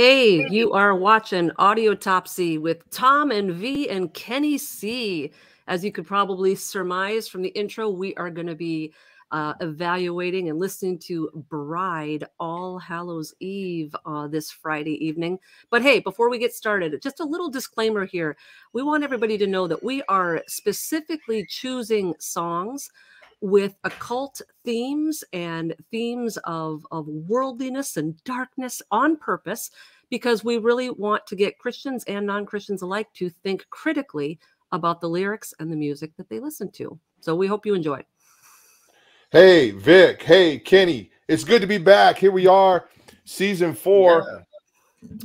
Hey, you are watching Audiotopsy with Tom and V and Kenny Seay. As you could probably surmise from the intro, we are going to be uh, evaluating and listening to Bride All Hallows Eve uh, this Friday evening. But hey, before we get started, just a little disclaimer here. We want everybody to know that we are specifically choosing songs with occult themes and themes of, of worldliness and darkness on purpose because we really want to get Christians and non Christians alike to think critically about the lyrics and the music that they listen to. So we hope you enjoy. Hey, Vic. Hey, Kenny. It's good to be back. Here we are, season four.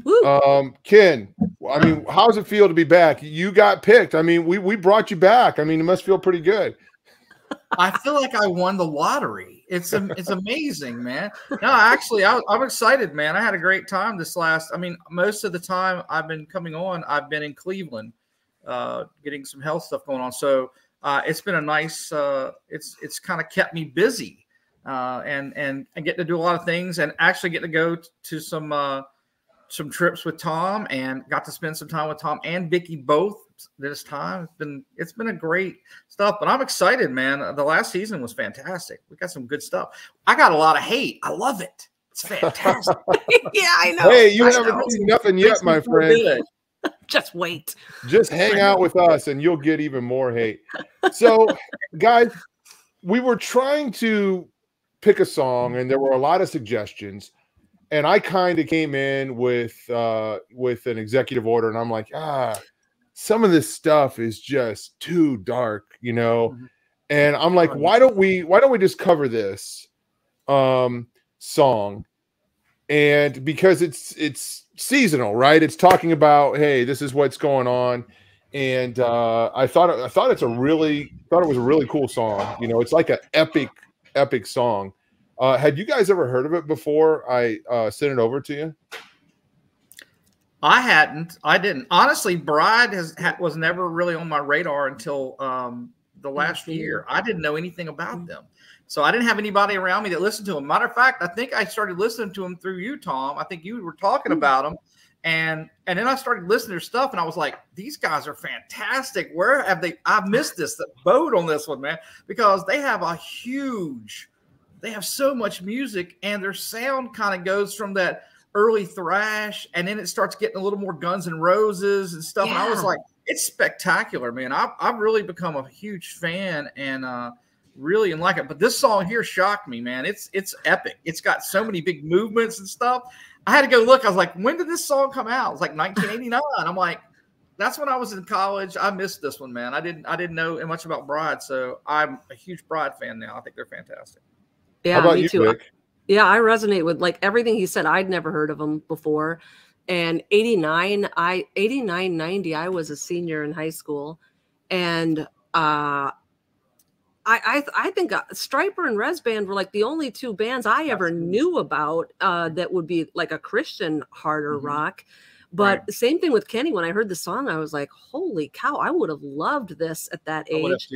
Yeah. Um, Ken, I mean, how does it feel to be back? You got picked. I mean, we we brought you back. I mean, it must feel pretty good. I feel like I won the lottery. It's it's amazing, man. No, actually, I, I'm excited, man. I had a great time this last. I mean, most of the time I've been coming on, I've been in Cleveland, uh, getting some health stuff going on. So uh, it's been a nice. Uh, it's it's kind of kept me busy, uh, and and and get to do a lot of things, and actually get to go to some uh, some trips with Tom, and got to spend some time with Tom and Vicky both this time. It's been it's been a great stuff, but I'm excited, man. The last season was fantastic. We got some good stuff. I got a lot of hate. I love it. It's fantastic. yeah, I know. Hey, you I haven't know. seen nothing yet, my friend. Just wait. Just hang out with us, and you'll get even more hate. So, guys, we were trying to pick a song, and there were a lot of suggestions and I kind of came in with uh with an executive order, and I'm like, ah, some of this stuff is just too dark, you know. Mm-hmm. And I'm like, why don't we why don't we just cover this um song? And because it's it's seasonal, right? It's talking about, hey, this is what's going on. And uh I thought I thought it's a really thought it was a really cool song. You know, it's like an epic, epic song. Uh had you guys ever heard of it before I uh sent it over to you? I hadn't. I didn't. Honestly, Bride has was never really on my radar until um, the last year. I didn't know anything about mm. them. So I didn't have anybody around me that listened to them. Matter of fact, I think I started listening to them through you, Tom. I think you were talking mm. about them. And and then I started listening to their stuff, and I was like, these guys are fantastic. Where have they? I missed this the boat on this one, man, because they have a huge, they have so much music, and their sound kind of goes from that early thrash, and then it starts getting a little more Guns and Roses and stuff. Yeah. And I was like, it's spectacular, man. I've, I've really become a huge fan and uh, really and like it. But this song here shocked me, man. It's it's epic. It's got so many big movements and stuff. I had to go look. I was like, when did this song come out? It was like 1989. I'm like, that's when I was in college. I missed this one, man. I didn't I didn't know much about Bride, so I'm a huge Bride fan now. I think they're fantastic. Yeah, me you, too. Rick? Yeah, I resonate with like everything he said. I'd never heard of him before. And 89, I 89, 90, I was a senior in high school. And uh I, I, I think uh, Stryper and Rez Band were like the only two bands I ever knew about uh, that would be like a Christian harder mm-hmm. rock. But right. same thing with Kenny. When I heard the song, I was like, "Holy cow! I would have loved this at that age."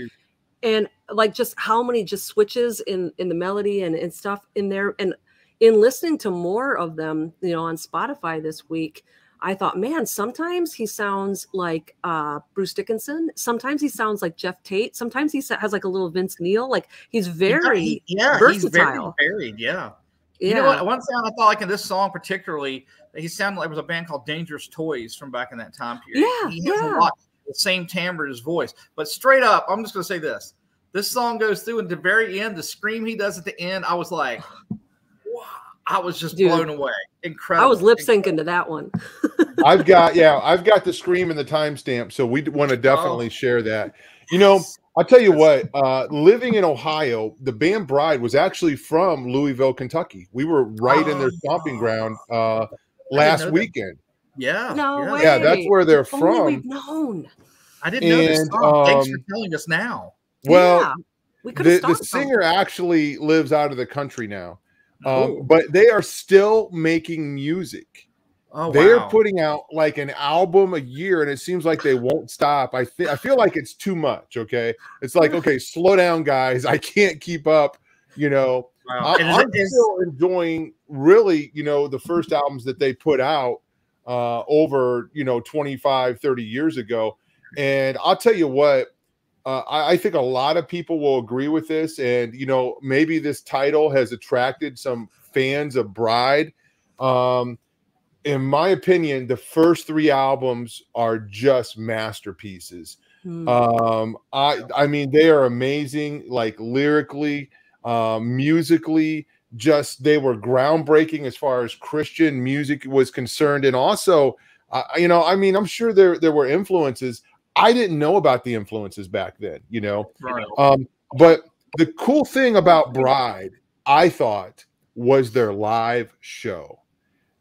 And like just how many just switches in in the melody and, and stuff in there and in listening to more of them you know on spotify this week i thought man sometimes he sounds like uh bruce dickinson sometimes he sounds like geoff tate sometimes he has like a little vince neil like he's very yeah, versatile he's very varied yeah yeah. You know what? One sound I thought like in this song particularly, he sounded like it was a band called Dangerous Toys from back in that time period. Yeah, he has yeah. a lot the same timbre in his voice. But straight up, I'm just going to say this: this song goes through, and the very end, the scream he does at the end, I was like, wow, I was just Dude, blown away. Incredible. I was lip syncing to that one. I've got yeah, I've got the scream and the timestamp, so we want to definitely oh. share that. You know, I'll tell you what, uh, living in Ohio, the band Bride was actually from Louisville, Kentucky. We were right oh, in their stomping ground uh, last weekend. Yeah. No yeah. way. Yeah, that's where they're if from. We've known. I didn't and, know this song. Thanks for um, telling us now. Well, yeah, we the, the singer actually lives out of the country now, um, but they are still making music. Oh, they wow. are putting out like an album a year, and it seems like they won't stop. I think I feel like it's too much. Okay, it's like okay, slow down, guys. I can't keep up. You know, wow. I, am still enjoying really, you know, the first albums that they put out uh, over you know 25 30 years ago. And i'll tell you what uh, I, I, think a lot of people will agree with this. And you know maybe this title has attracted some fans of bride. Um, in my opinion the first three albums are just masterpieces. Hmm. um, i i mean they are amazing like lyrically um, musically just they were groundbreaking as far as Christian music was concerned, and also, uh, you know, I mean, I'm sure there there were influences. I didn't know about the influences back then, you know. Right. Um, but the cool thing about Bride, I thought, was their live show.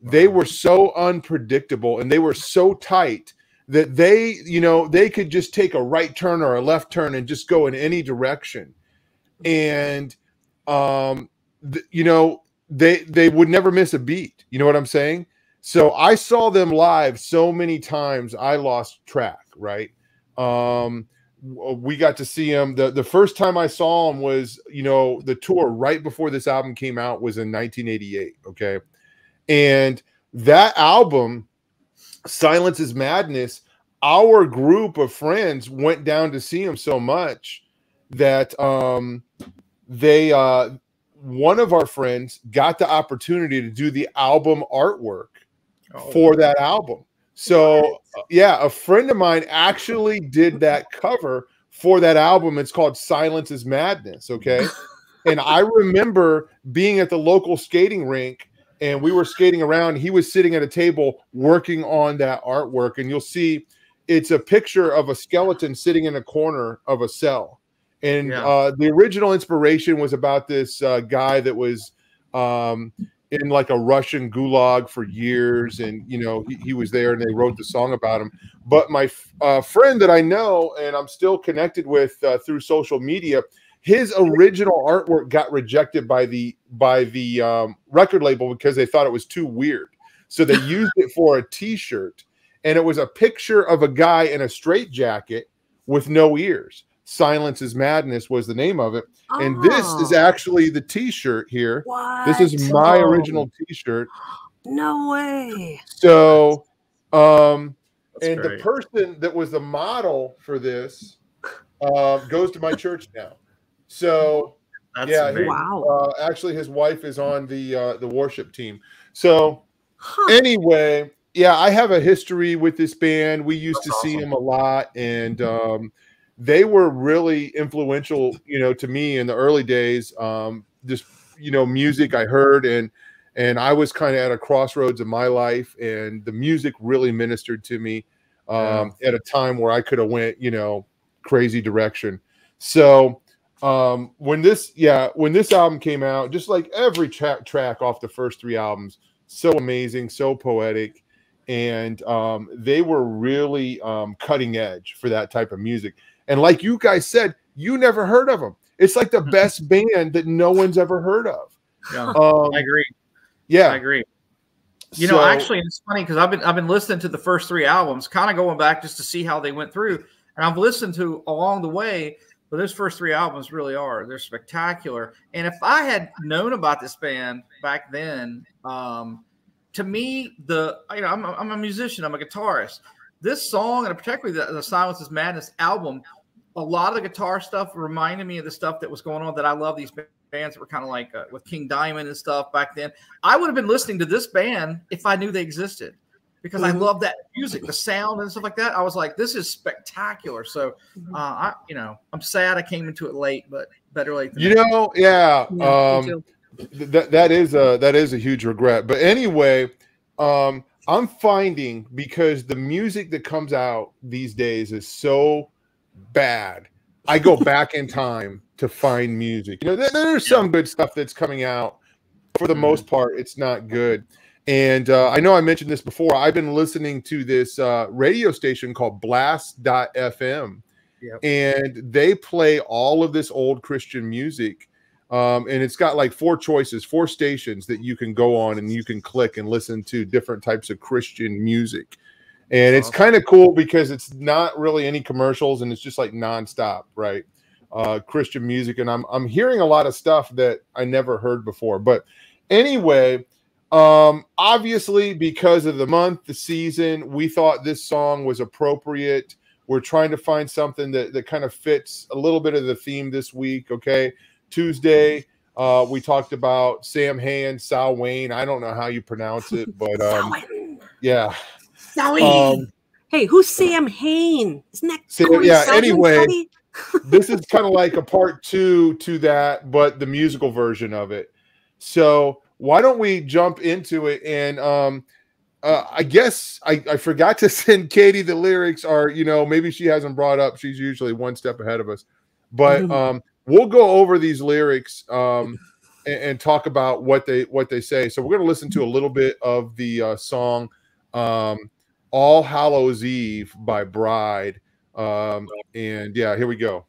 They were so unpredictable and they were so tight that they, you know, they could just take a right turn or a left turn and just go in any direction. And um you know, they they would never miss a beat. You know what I'm saying? So I saw them live so many times I lost track, right? Um we got to see them the the first time I saw them was, you know, the tour right before this album came out was in 1988, okay? And that album Silence is Madness, our group of friends went down to see him so much that um they uh one of our friends got the opportunity to do the album artwork oh, for that album. So, yeah, a friend of mine actually did that cover for that album. It's called Silence is Madness. Okay. and I remember being at the local skating rink and we were skating around. He was sitting at a table working on that artwork. And you'll see it's a picture of a skeleton sitting in a corner of a cell. And yeah. uh, the original inspiration was about this uh, guy that was um, in like a Russian gulag for years, and you know he, he, was there, and they wrote the song about him. But my uh, friend that I know and I'm still connected with uh, through social media, his original artwork got rejected by the by the um, record label because they thought it was too weird. So they used it for a T-shirt, and it was a picture of a guy in a straight jacket with no ears. Silence is Madness was the name of it. Oh. And this is oh. actually the t-shirt here. What? This is my oh. original t-shirt. No way. So um That's and great. the person that was the model for this uh, goes to my church now. So That's yeah, his, wow. Uh, actually his wife is on the uh, the worship team. So huh. anyway, yeah, I have a history with this band. We used That's to awesome. see him a lot and um they were really influential, you know, to me in the early days. Um, just you know, music I heard and and I was kind of at a crossroads of my life, and the music really ministered to me um, yeah. at a time where I could have went, you know, crazy direction. So um, when this, yeah, when this album came out, just like every tra- track off the first three albums, so amazing, so poetic, and um, they were really um, cutting edge for that type of music. And like you guys said, you never heard of them. It's like the best band that no one's ever heard of. Yeah, um, I agree. Yeah, I agree. You so, know, actually, it's funny because I've been I've been listening to the first three albums, kind of going back just to see how they went through, and I've listened to along the way. But those first three albums really are they're spectacular. And if I had known about this band back then, um, to me, the you know I'm a, I'm a musician, I'm a guitarist. This song and particularly the, the Silence is Madness album a lot of the guitar stuff reminded me of the stuff that was going on that I love these bands that were kind of like uh, with King Diamond and stuff back then. I would have been listening to this band if I knew they existed because mm-hmm. I love that music, the sound and stuff like that. I was like, this is spectacular. So, mm-hmm. uh, I, you know, I'm sad I came into it late, but better late. Than you know, yeah, yeah um, that that is a that is a huge regret. But anyway, um, I'm finding because the music that comes out these days is so bad, I go back in time to find music. You know, there, there's some good stuff that's coming out. For the mm-hmm. most part, it's not good. And uh, I know I mentioned this before. I've been listening to this uh, radio station called Blast.fm. Yep. And they play all of this old Christian music. Um, and it's got like four choices, four stations that you can go on and you can click and listen to different types of Christian music and it's kind of cool because it's not really any commercials and it's just like nonstop, right? Uh, Christian music, and I'm I'm hearing a lot of stuff that I never heard before. But anyway, Um, obviously, because of the month, the season, we thought this song was appropriate. We're trying to find something that, that kind of fits a little bit of the theme this week. Okay. Tuesday, uh, we talked about Samhain, Sal Wayne. I don't know how you pronounce it, but um, yeah. Um, hey, who's Sam Hain? Isn't that Sam, yeah? Anyway, this is kind of like a part two to that, but the musical version of it. So why don't we jump into it? And um, uh, I guess I, I forgot to send Katie the lyrics, or you know, maybe she hasn't brought up. She's usually one step ahead of us, but mm-hmm. um, we'll go over these lyrics um, and, and, talk about what they what they say. So we're going to listen to a little bit of the uh, song um, "All Hallows Eve" by Bride, um, and yeah, here we go.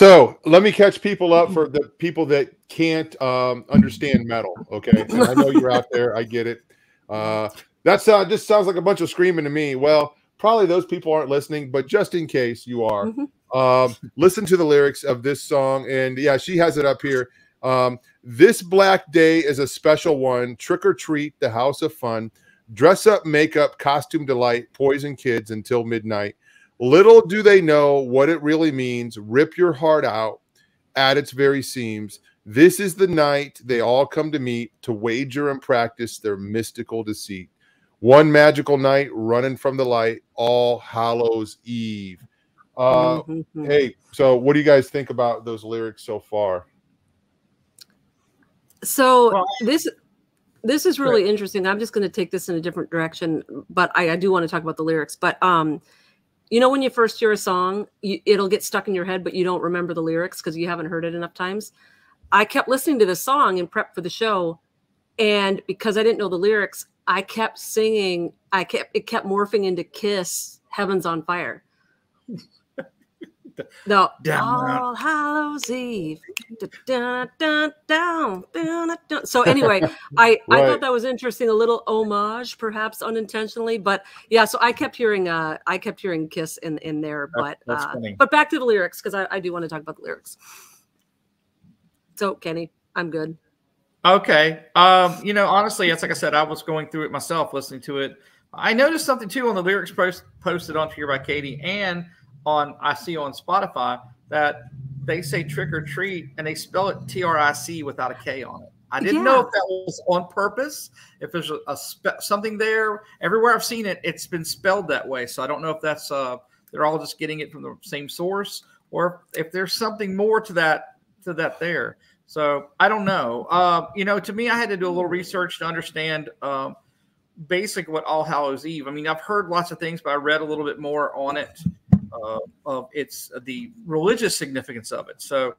So let me catch people up for the people that can't um, understand metal. Okay, and I know you're out there. I get it. Uh, that's uh, just sounds like a bunch of screaming to me. Well, probably those people aren't listening, but just in case you are, mm-hmm. um, listen to the lyrics of this song. And yeah, she has it up here. Um, this black day is a special one. Trick or treat, the house of fun. Dress up, makeup, costume delight, poison kids until midnight. Little do they know what it really means. Rip your heart out at its very seams. This is the night they all come to meet to wager and practice their mystical deceit. One magical night running from the light, all Hallows Eve. Uh, mm-hmm. Hey, so what do you guys think about those lyrics so far? So this this is really interesting. I'm just going to take this in a different direction, but I, I do want to talk about the lyrics. But um, you know when you first hear a song you, it'll get stuck in your head but you don't remember the lyrics because you haven't heard it enough times. I kept listening to the song in prep for the show and because i didn't know the lyrics i kept singing i kept it kept morphing into kiss heavens on fire no, All Hallows Eve. So anyway, I right. I thought that was interesting, a little homage, perhaps unintentionally, but yeah. So I kept hearing uh I kept hearing Kiss in in there, but That's uh, funny. but back to the lyrics because I, I do want to talk about the lyrics. So Kenny, I'm good. Okay. Um, you know, honestly, it's like I said, I was going through it myself, listening to it. I noticed something too on the lyrics post posted on here by Katie and on I see on Spotify that they say trick or treat and they spell it T R I C without a K on it. I didn't yeah. know if that was on purpose, if there's a, a spe- something there. Everywhere I've seen it, it's been spelled that way. So I don't know if that's uh, they're all just getting it from the same source, or if there's something more to that to that there. So I don't know. Uh, you know, to me, I had to do a little research to understand um, basically what All Hallows Eve. I mean, I've heard lots of things, but I read a little bit more on it of its the religious significance of it. So,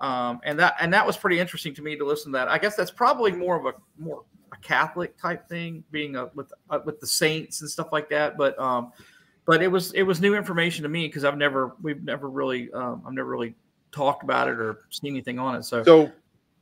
um, and that and that was pretty interesting to me to listen to that. I guess that's probably more of a more a Catholic type thing, being a, with uh, with the saints and stuff like that. But um, but it was it was new information to me because I've never we've never really um, I've never really talked about it or seen anything on it. So so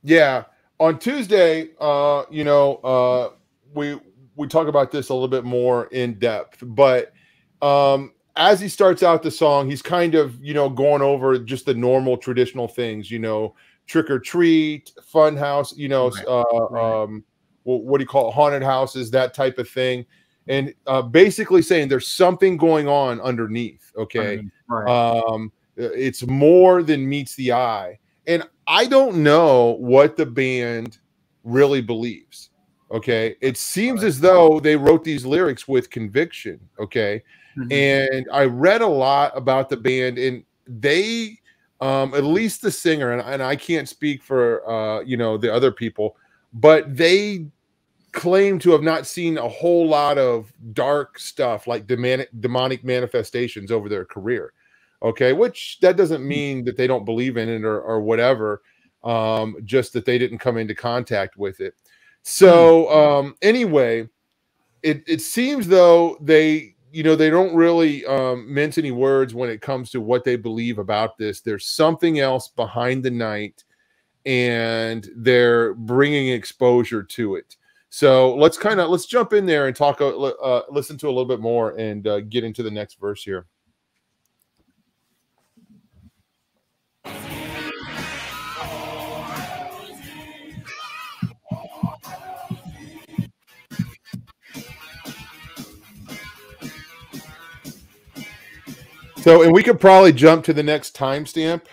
yeah, on Tuesday, uh, you know, uh, we we talk about this a little bit more in depth, but um, as he starts out the song, he's kind of, you know, going over just the normal traditional things, you know, trick or treat, fun house, you know, right. Uh, right. um, what, what, do you call it, haunted houses, that type of thing. And uh, basically saying there's something going on underneath. Okay. right. Um, it's more than meets the eye. And I don't know what the band really believes. Okay. It seems as though they wrote these lyrics with conviction. Okay. Mm-hmm. And I read a lot about the band, and they, um, at least the singer, and, and I can't speak for uh, you know the other people, but they claim to have not seen a whole lot of dark stuff like demonic demonic manifestations over their career. Okay, which that doesn't hmm. mean that they don't believe in it or, or whatever. Um, just that they didn't come into contact with it. So hmm. um, anyway, it it seems though they you know they don't really um, mince any words when it comes to what they believe about this. There's something else behind the night, and they're bringing exposure to it. So let's kind of let's jump in there and talk, uh, listen to a little bit more, and uh, get into the next verse here. So, and we could probably jump to the next timestamp.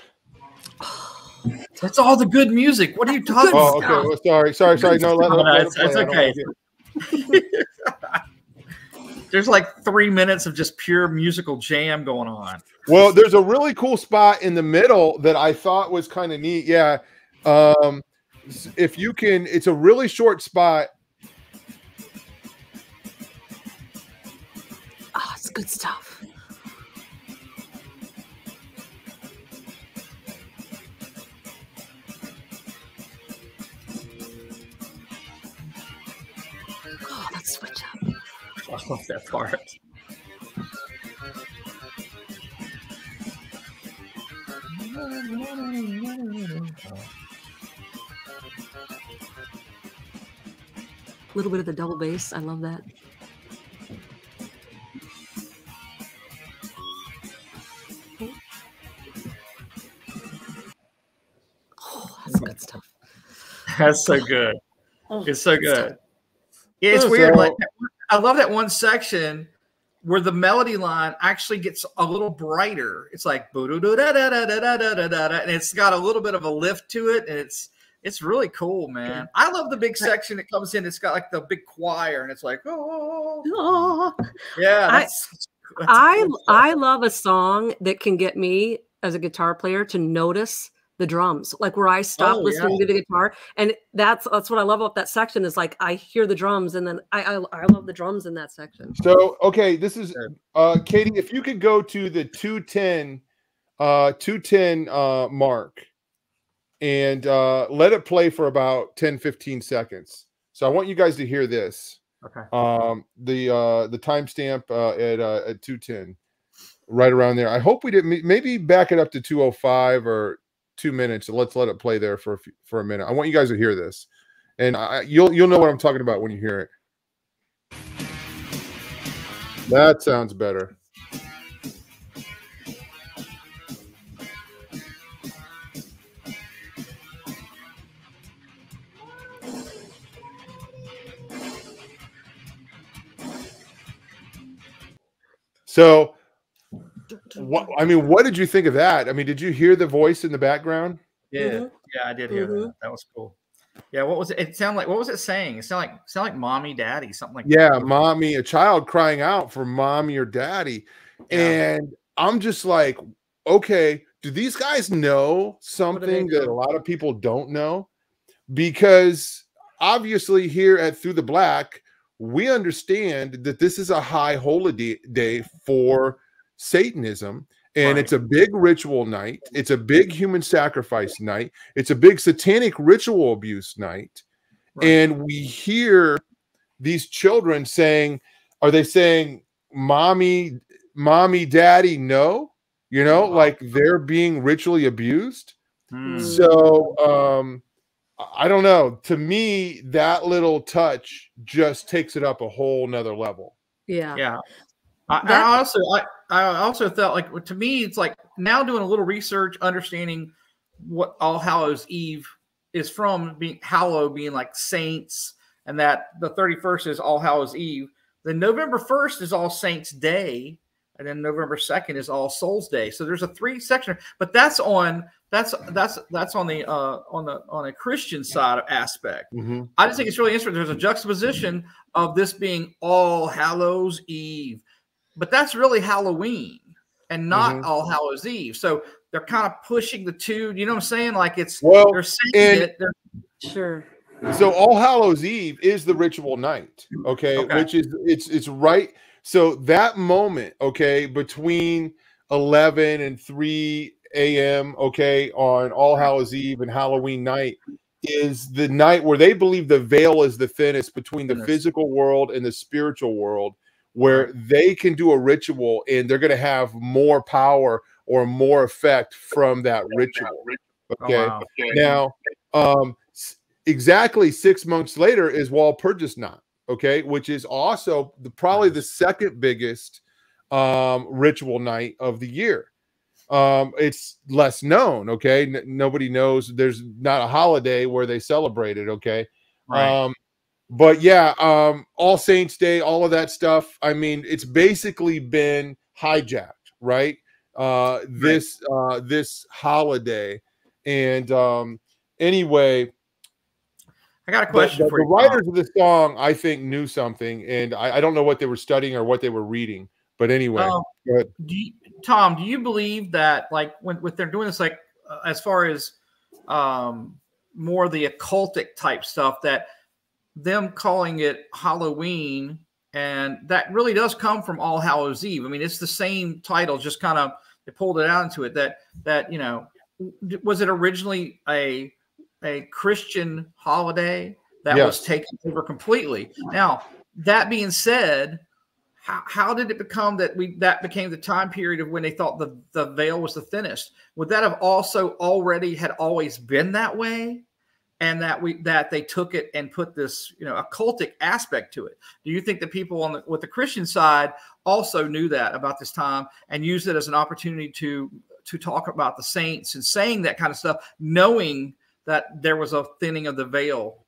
That's all the good music. What are you talking oh, about? Oh, okay. Well, sorry, sorry, sorry. No, let, let, let it's, okay. there's like three minutes of just pure musical jam going on. Well, there's a really cool spot in the middle that I thought was kind of neat. Yeah. Um, if you can, it's a really short spot. Oh, it's good stuff. Switch up. I love that part. A little bit of the double bass. I love that. Oh, that's good stuff. That's so good. Oh, it's so good. Yeah, it's weird. Like I love that one section where the melody line actually gets a little brighter. It's like and it's got a little bit of a lift to it, and it's it's really cool, man. I love the big section that comes in. It's got like the big choir, and it's like oh, oh. yeah. That's, that's I I love a song that can get me as a guitar player to notice the drums, like where I stop oh, listening yeah. to the guitar. And that's that's what I love about that section is like I hear the drums and then I, I I, love the drums in that section. So okay, this is uh Katie, if you could go to the 210 uh 210 uh mark and uh let it play for about 10 15 seconds. So I want you guys to hear this. Okay. Um the uh the timestamp uh at uh at 210 right around there. I hope we didn't maybe back it up to 205 or two minutes. Let's let it play there for a few, for a minute. I want you guys to hear this, and I, you'll you'll know what I'm talking about when you hear it. That sounds better. So what I mean, what did you think of that? I mean, did you hear the voice in the background? Yeah, mm-hmm. yeah, I did hear mm-hmm. that. That was cool. Yeah, what was it? It sounded like what was it saying? It sounded like sound like mommy, daddy, something like yeah, that. mommy, a child crying out for mommy or daddy, yeah. and I'm just like, okay, do these guys know something that a lot of people don't know? Because obviously, here at Through the Black, we understand that this is a high holiday day for Satanism. And right. it's a big ritual night. It's a big human sacrifice night. It's a big satanic ritual abuse night. Right. And we hear these children saying, Are they saying, Mommy, mommy, daddy, no? You know, like they're being ritually abused. Hmm. So, um, I don't know. To me, that little touch just takes it up a whole nother level. Yeah. Yeah. I, I also I, I also felt like to me it's like now doing a little research, understanding what All Hallows Eve is from being Hallow being like saints, and that the 31st is All Hallows Eve. Then November 1st is All Saints Day, and then November 2nd is All Souls Day. So there's a three section, but that's on that's that's that's on the uh on the on a Christian side of aspect. Mm-hmm. I just think it's really interesting. There's a juxtaposition of this being All Hallows Eve but that's really Halloween and not mm-hmm. All Hallows Eve. So they're kind of pushing the two. You know what I'm saying? Like it's well, they're saying it. They're, sure. so All Hallows Eve is the ritual night, okay? okay? Which is it's it's right. So that moment, okay, between 11 and 3 a.m., okay, on All Hallows Eve and Halloween night is the night where they believe the veil is the thinnest between the physical world and the spiritual world, where they can do a ritual and they're going to have more power or more effect from that ritual. Oh, okay. Oh, wow. Now, um, exactly six months later is Walpurgisnacht, okay, which is also the, probably the second biggest um, ritual night of the year. Um, it's less known, okay. N- nobody knows. There's not a holiday where they celebrate it, okay. Right. Um, but yeah, um, All Saints Day, all of that stuff. I mean, it's basically been hijacked, right? Uh, this uh, this holiday, and um, anyway, I got a question the, for the you. The writers of the song, I think, knew something, and I, I, don't know what they were studying or what they were reading. But anyway, um, do you, Tom, do you believe that, like, when, when they're doing this, like, uh, as far as um, more the occultic type stuff, that them calling it Halloween, and that really does come from All Hallows Eve. I mean, it's the same title, just kind of they pulled it out into it. That that you know, was it originally a a Christian holiday that yes. was taken over completely. Now, that being said, how, how did it become that we that became the time period of when they thought the, the veil was the thinnest? Would that have also already had always been that way? And that we that they took it and put this, you know, occultic aspect to it. Do you think that people on the with the Christian side also knew that about this time and used it as an opportunity to to talk about the saints and saying that kind of stuff, knowing that there was a thinning of the veil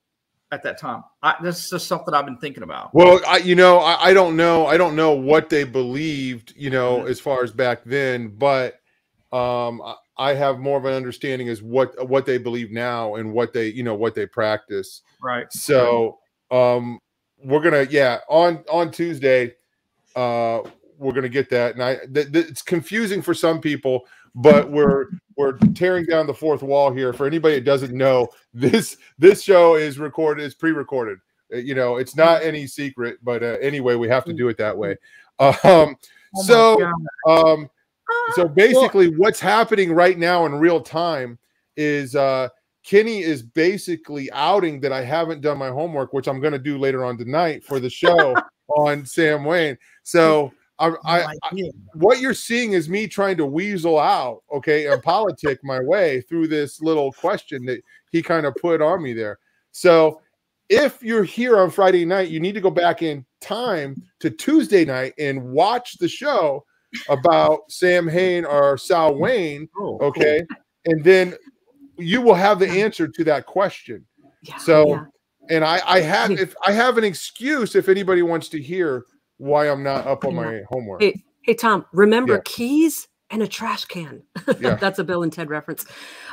at that time. I, this is just something I've been thinking about. Well, I, you know, I, I, don't know. I don't know what they believed, you know, mm-hmm. as far as back then, but um, I have more of an understanding as what what they believe now and what they, you know, what they practice. Right. So, um, we're gonna, yeah, on on Tuesday, uh, we're gonna get that, and I, th- th- it's confusing for some people but we're we're tearing down the fourth wall here. For anybody that doesn't know, this this show is recorded, is pre-recorded. Uh, you know, it's not any secret, but uh, anyway, we have to do it that way. Um, oh so um, so basically, what's happening right now in real time is uh, Kenny is basically outing that I haven't done my homework, which I'm going to do later on tonight for the show on Sam Wayne. So I, I, I, what you're seeing is me trying to weasel out, okay, and politic my way through this little question that he kind of put on me there. So, if you're here on Friday night, you need to go back in time to Tuesday night and watch the show about Samhain or Sal Wayne, oh, okay, cool. and then you will have the answer to that question. Yeah, so, yeah. and I, I have if I have an excuse if anybody wants to hear why I'm not up on my homework. Hey, hey Tom, remember yeah. keys and a trash can. Yeah. That's a Bill and Ted reference.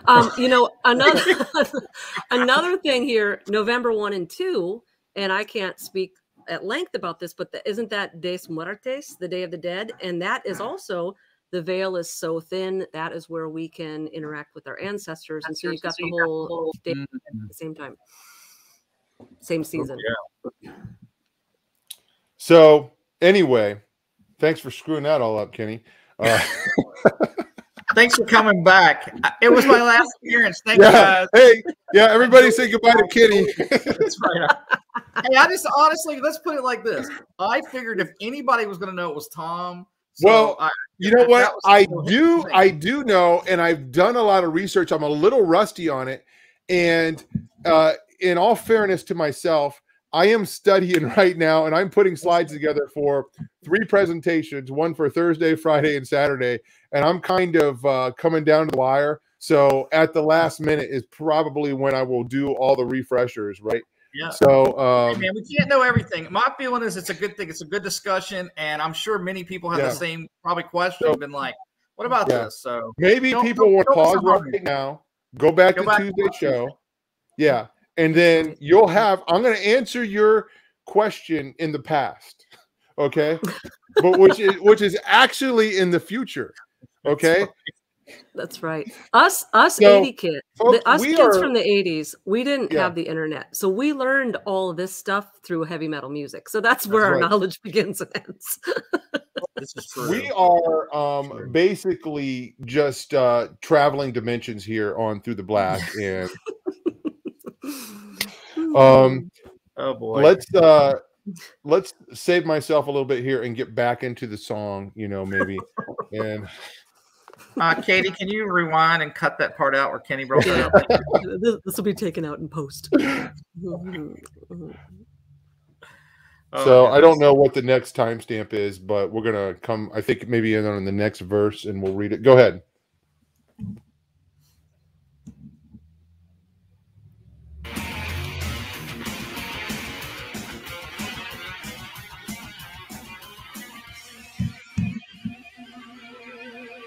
Um, you know, another another thing here, November 1 and 2, and I can't speak at length about this, but the, isn't that Des Muertes, the Day of the Dead? And that is also the veil is so thin. That is where we can interact with our ancestors. And so you've got the whole day at the same time. Same season. Yeah. So anyway, thanks for screwing that all up, Kenny. Uh, thanks for coming back. It was my last appearance. Thank yeah. you. Hey, yeah, everybody say goodbye to Kitty. That's right. Hey, I just honestly, let's put it like this. I figured if anybody was going to know, it was Tom. So well, I, you know what? I do, I do know, and I've done a lot of research. I'm a little rusty on it, and uh, in all fairness to myself, I am studying right now and I'm putting slides together for three presentations, one for Thursday, Friday, and Saturday. And I'm kind of uh, coming down to the wire. So at the last minute is probably when I will do all the refreshers, right? Yeah. So, um, hey man, we can't know everything. My feeling is it's a good thing. It's a good discussion, and I'm sure many people have yeah. the same probably question. So, been like, "What about yeah. this?" So maybe people will pause right now, go back go to back Tuesday show. Yeah, and then you'll have i'm going to answer your question in the past okay but which is which is actually in the future okay That's right. Us, us so, 80 kids, folks, the, us kids are, from the 80s, we didn't yeah. have the internet. So we learned all this stuff through heavy metal music. So that's, that's where right. our knowledge begins and ends. this is true. We are um, basically just uh, traveling dimensions here on Through the Black. And um, oh boy. Let's uh let's save myself a little bit here and get back into the song, you know, maybe. and uh, Katie, can you rewind and cut that part out where Kenny broke it out? this will be taken out in post. Oh, so I don't know what the next timestamp is, but we're gonna come. I think maybe in on the next verse, and we'll read it. Go ahead.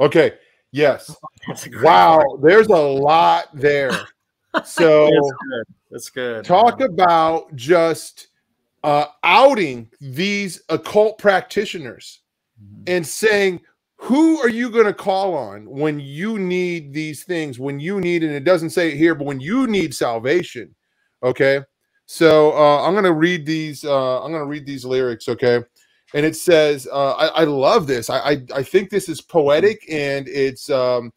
Okay. Yes. Wow. Point. There's a lot there. So that's good. That's good. Talk about just uh, outing these occult practitioners mm-hmm. and saying, who are you going to call on when you need these things? When you need, and it doesn't say it here, but when you need salvation. Okay. So uh, I'm going to read these. Uh, I'm going to read these lyrics. Okay and it says, uh, I, I, love this. I, I, I think this is poetic and it's um,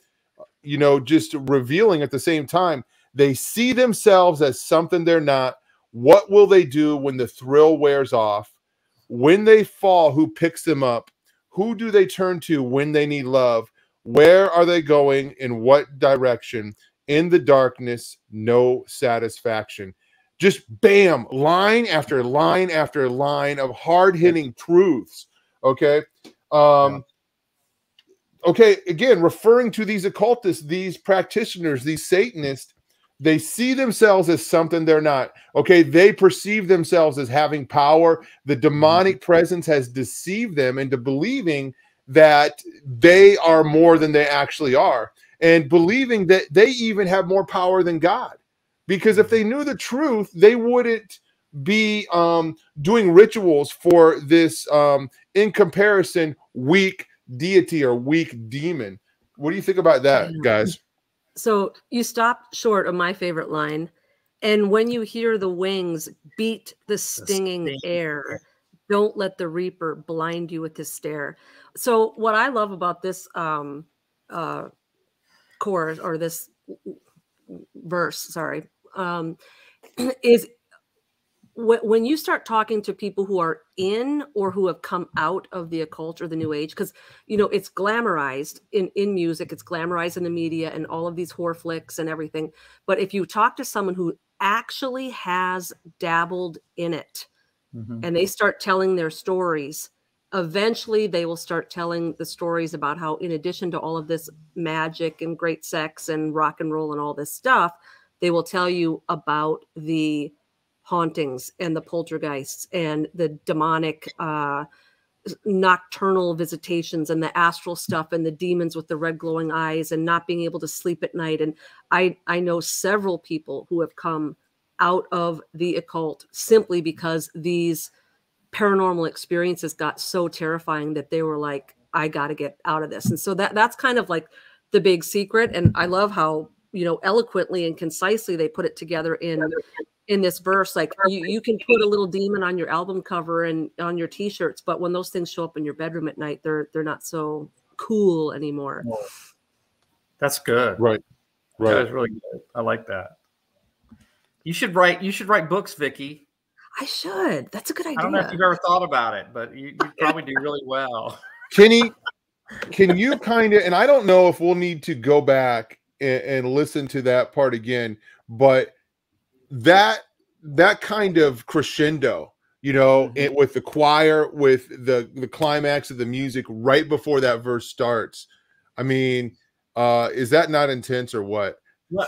you know just revealing at the same time. They see themselves as something they're not. What will they do when the thrill wears off? When they fall, who picks them up? Who do they turn to when they need love? Where are they going? In what direction? In the darkness, no satisfaction just bam, line after line after line of hard hitting truths. Okay. Um, okay. Again, referring to these occultists, these practitioners, these Satanists, they see themselves as something they're not. Okay. They perceive themselves as having power. The demonic mm-hmm. presence has deceived them into believing that they are more than they actually are and believing that they even have more power than God because if they knew the truth, they wouldn't be um, doing rituals for this, um, in comparison, weak deity or weak demon. What do you think about that, guys? So you stopped short of my favorite line. And when you hear the wings beat the stinging the air, don't let the reaper blind you with his stare. So what I love about this um, uh, chorus or this verse, sorry, um, is when you start talking to people who are in or who have come out of the occult or the new age because you know it's glamorized in in music it's glamorized in the media and all of these horror flicks and everything but if you talk to someone who actually has dabbled in it mm-hmm. and they start telling their stories eventually they will start telling the stories about how in addition to all of this magic and great sex and rock and roll and all this stuff they will tell you about the hauntings and the poltergeists and the demonic uh, nocturnal visitations and the astral stuff and the demons with the red glowing eyes and not being able to sleep at night. And i i know several people who have come out of the occult simply because these paranormal experiences got so terrifying that they were like i got to get out of this. And so that that's kind of like the big secret. And i love how you know eloquently and concisely they put it together in in this verse like you, you can put a little demon on your album cover and on your t-shirts but when those things show up in your bedroom at night they're they're not so cool anymore. That's good. Right. Right. that's really good. I like that. You should write you should write books Vicki i should. That's a good idea i don't know if you've ever thought about it but you, you probably do really well. Kenny can you kind of and i don't know if we'll need to go back and, and listen to that part again. But that that kind of crescendo, you know, mm-hmm. it, with the choir, with the the climax of the music right before that verse starts. I mean, uh, is that not intense or what?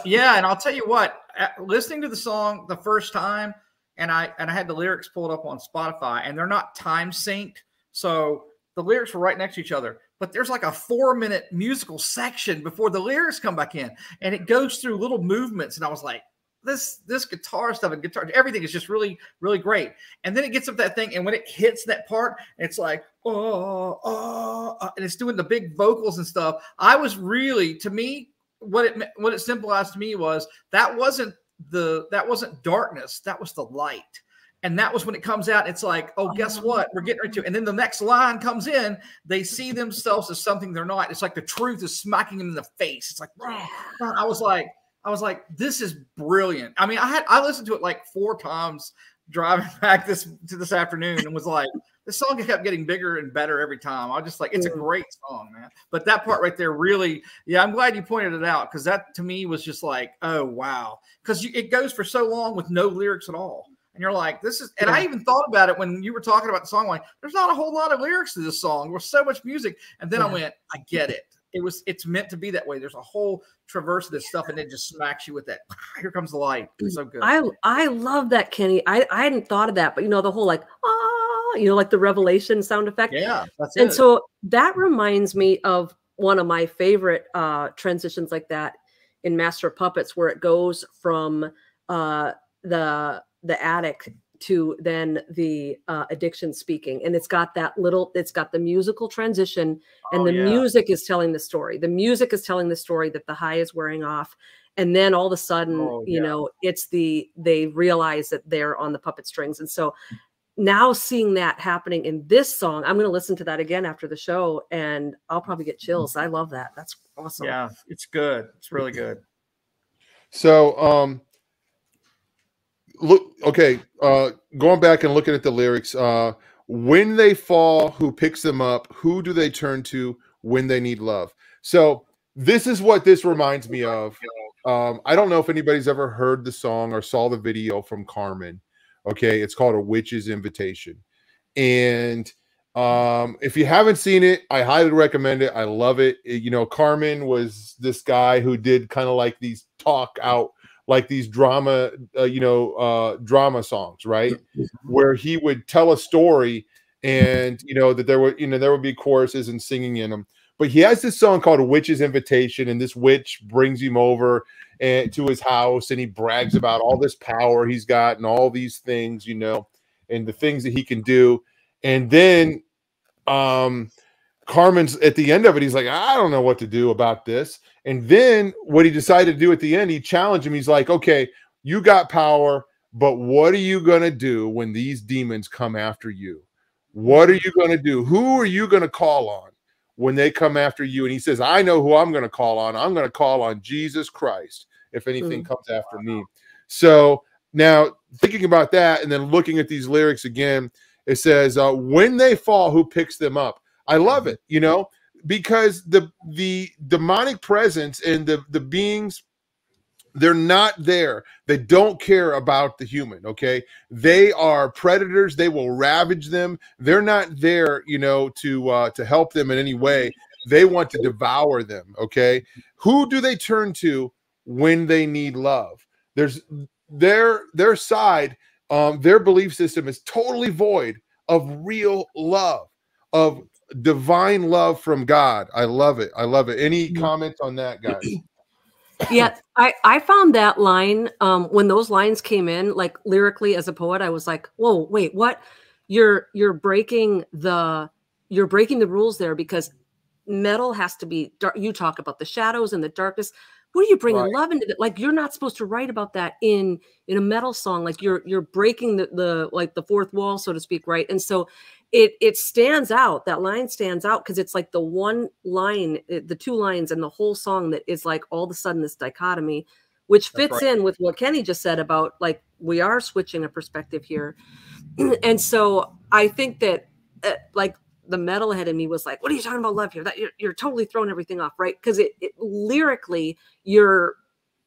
Yeah, and I'll tell you what. Listening to the song the first time, and I and I had the lyrics pulled up on Spotify, and they're not time synced, so the lyrics were right next to each other but there's like a four minute musical section before the lyrics come back in and it goes through little movements and i was like this this guitar stuff and guitar everything is just really really great. And then it gets up that thing and when it hits that part it's like oh, oh, and it's doing the big vocals and stuff. I was really to me what it what it symbolized to me was that wasn't the that wasn't darkness that was the light and that was when it comes out. It's like, oh, guess oh. what? We're getting ready to. And then the next line comes in. They see themselves as something they're not. It's like the truth is smacking them in the face. It's like, I was like, I was like, this is brilliant. I mean, I had I listened to it like four times driving back this to this afternoon and was like, this song kept getting bigger and better every time. I was just like, it's a great song, man. But that part right there really, yeah, I'm glad you pointed it out because that to me was just like, oh wow, because it goes for so long with no lyrics at all and you're like, this is, and yeah. I even thought about it when you were talking about the song, like, there's not a whole lot of lyrics to this song. There's so much music. And then yeah. I went, I get it. It was, it's meant to be that way. There's a whole traverse of this stuff, and it just smacks you with that. Here comes the light. It's so good. I, I love that, Kenny. I, I hadn't thought of that, but you know, the whole like, ah, you know, like the revelation sound effect. Yeah. That's and it. so that reminds me of one of my favorite uh, transitions like that in Master Puppets, where it goes from uh, the the attic to then the uh, addiction speaking. And it's got that little it's got the musical transition and oh, the yeah. music is telling the story. The music is telling the story that the high is wearing off. And then all of a sudden oh, you yeah. know it's the they realize that they're on the puppet strings. And so now seeing that happening in this song i'm going to listen to that again after the show and i'll probably get chills. I love that. That's awesome. Yeah it's good. It's really good. So um look okay uh going back and looking at the lyrics uh when they fall who picks them up who do they turn to when they need love? So this is what this reminds me of. Um i don't know if anybody's ever heard the song or saw the video from carmen okay? It's called a witch's invitation. And um if you haven't seen it i highly recommend it. I love it, it you know carmen was this guy who did kind of like these talk out like these drama, uh, you know, uh, drama songs, right? Mm-hmm. Where he would tell a story, and you know that there were, you know, there would be choruses and singing in them. But he has this song called "A Witch's Invitation," and this witch brings him over and to his house, and he brags about all this power he's got and all these things, you know, and the things that he can do. And then, um, Carmen's at the end of it, he's like, I don't know what to do about this. And then what he decided to do at the end, he challenged him. He's like, okay, you got power, but what are you going to do when these demons come after you? What are you going to do? Who are you going to call on when they come after you? And he says, I know who I'm going to call on. I'm going to call on Jesus Christ if anything mm. comes after me. So now thinking about that and then looking at these lyrics again, it says, uh, when they fall, who picks them up? I love it, you know, because the the demonic presence and the the beings they're not there. They don't care about the human, okay? They are predators. They will ravage them. They're not there, you know, to uh to help them in any way. They want to devour them, okay? Who do they turn to when they need love? There's their their side um their belief system is totally void of real love, of divine love from God. I love it. I love it. Any mm-hmm. comments on that, guys? yeah, I I found that line um when those lines came in, like lyrically as a poet, I was like, whoa, wait, what? You're you're breaking the you're breaking the rules there because metal has to be dark. You talk about the shadows and the darkness. What are you bringing right. love into that? Like you're not supposed to write about that in in a metal song. Like you're you're breaking the the like the fourth wall, so to speak, right? And so it it stands out that line stands out because it's like the one line eh, the two lines and the whole song that is like all of a sudden this dichotomy which fits right. in with what kenny just said about like we are switching a perspective here and so i think that uh, like the metalhead in me was like, "What are you talking about love here? That you're, you're totally throwing everything off, right?" Because it, it lyrically, you're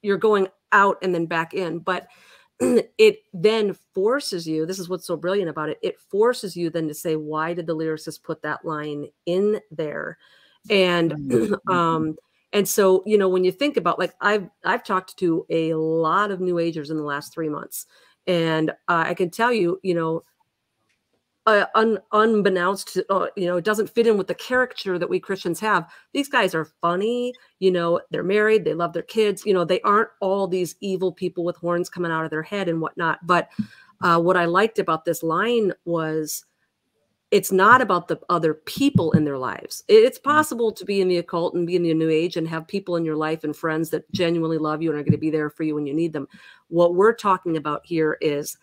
you're going out and then back in, but it then forces you. This is what's so brilliant about it. It forces you then to say, "Why did the lyricist put that line in there?" And mm-hmm. um, and so you know when you think about like I've I've talked to a lot of new agers in the last three months, and uh, I can tell you, you know uh, un, unbeknownst to, uh, you know, it doesn't fit in with the caricature that we Christians have. These guys are funny, you know, they're married, they love their kids, you know, they aren't all these evil people with horns coming out of their head and whatnot. But uh, what I liked about this line was it's not about the other people in their lives. It's mm. possible to be in the occult and be in the new age and have people in your life and friends that genuinely love you and are going to be there for you when you need them. What we're talking about here is